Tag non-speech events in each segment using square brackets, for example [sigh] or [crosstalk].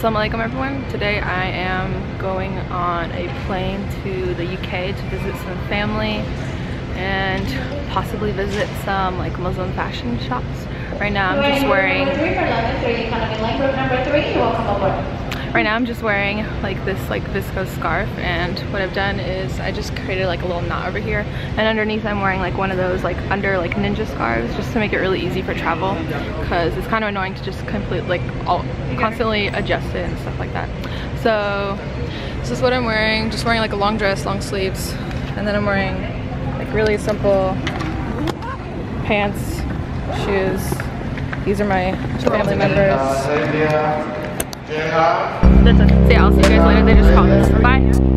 Assalamu alaikum everyone. Today I am going on a plane to the UK to visit some family and possibly visit some like Muslim fashion shops. Right now I'm just wearing Right now I'm just wearing like this like viscose scarf and what I've done is I just created like a little knot over here and underneath I'm wearing like one of those like under like ninja scarves just to make it really easy for travel because it's kind of annoying to just completely like all constantly adjust it and stuff like that. So this is what I'm wearing, just wearing like a long dress, long sleeves and then I'm wearing like really simple pants, shoes. These are my family members. That's it. I'll see you guys later. They just called us. Bye.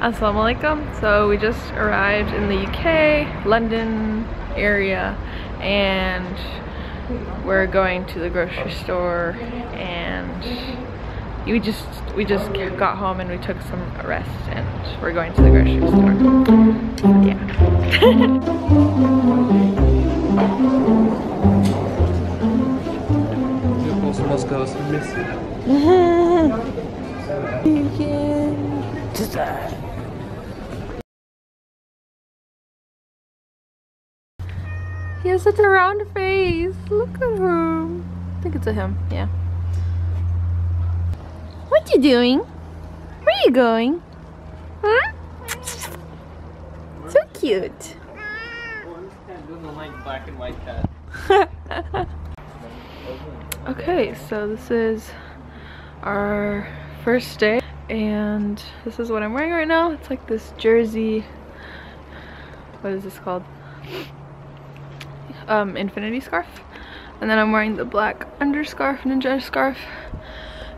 Assalamu alaikum. So we just arrived in the UK, London area, and we're going to the grocery store and we just we just got home and we took some rest and we're going to the grocery store. Yeah. [laughs] Most Muska's missing. [laughs] He has such a round face. Look at him. I think it's a him, yeah. What you doing? Where are you going? Huh? So cute. [laughs] Okay, so this is our first day and this is what I'm wearing right now. It's like this jersey, what is this called? Um, infinity scarf. And then I'm wearing the black underscarf, ninja scarf.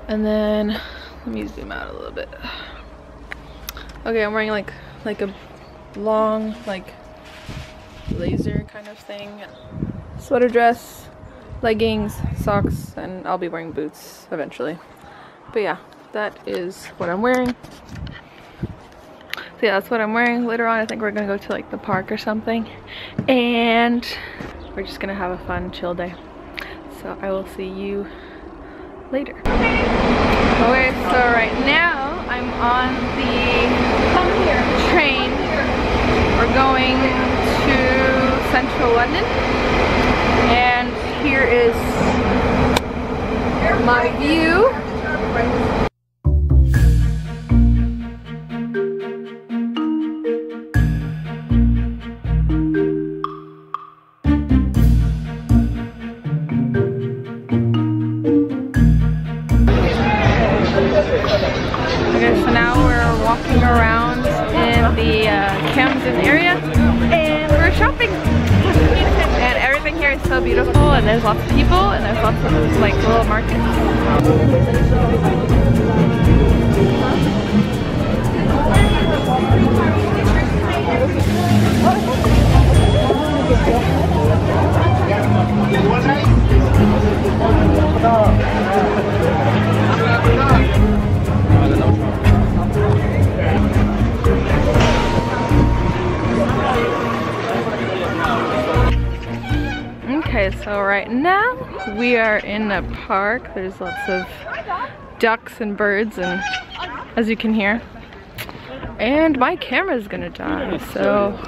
And then, let me zoom out a little bit. Okay, I'm wearing like, like a long, like blazer kind of thing. Sweater dress, leggings, socks, and I'll be wearing boots eventually. But yeah, that is what I'm wearing. So yeah, that's what I'm wearing. Later on, I think we're gonna go to like the park or something. And we're just gonna have a fun, chill day. So I will see you later. Okay, so right now I'm on the train. We're going to central London. And here is my view. The uh, Camden area and we're shopping. And everything here is so beautiful and there's lots of people and there's lots of like little markets. Right now we are in a park. There's lots of ducks and birds and as you can hear. And my camera's gonna die, so